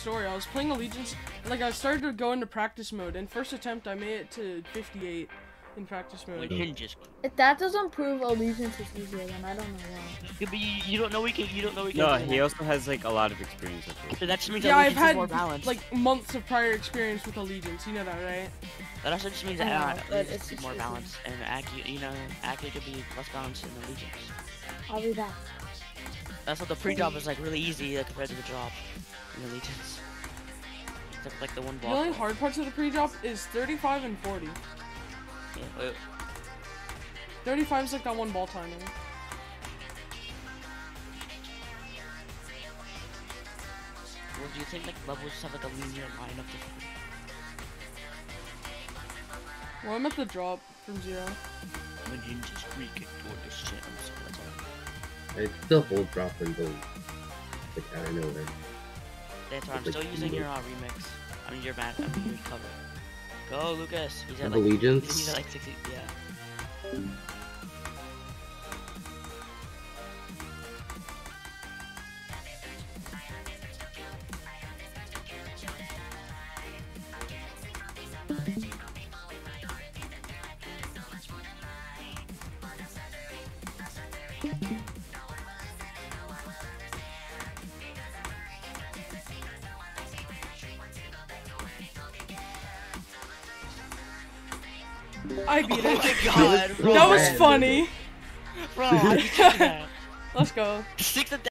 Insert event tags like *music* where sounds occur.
story. I was playing Allegiance, like I started to go into practice mode, and first attempt I made it to 58 in practice We mode. can just. If that doesn't prove allegiance is easier, then I don't know why. Yeah, but you, you don't know we can. You don't know we can. No, he also has like a lot of experience with it. So that just means Yeah, I've had more balanced. like months of prior experience with Allegiance. You know that, right? that also just means I that know, uh, but Allegiance it's is more easier. balanced, and Aki, you know, Aki could be less balanced than Allegiance. I'll be back. That's what the pre-drop is like really easy uh, compared to the drop in Allegiance. Except like the one ball. The only hard parts of the pre-drop is 35 and 40. Yeah, wait, 35 is like that one ball timing. well, do you think like levels have like a linear line of? Well, I'm at the drop from zero. When you just re-kick toward the shit, Sorry. It's still hold drop and goes like out of nowhere. That's why I'm It's still using your uh, remix. I mean your bad, I mean your cover. Go, Lucas. He's at like, Allegiance? he's at like 60, yeah. I beat Oh it. my *laughs* god, bro. that was funny. Bro, how you do that? Let's go. Six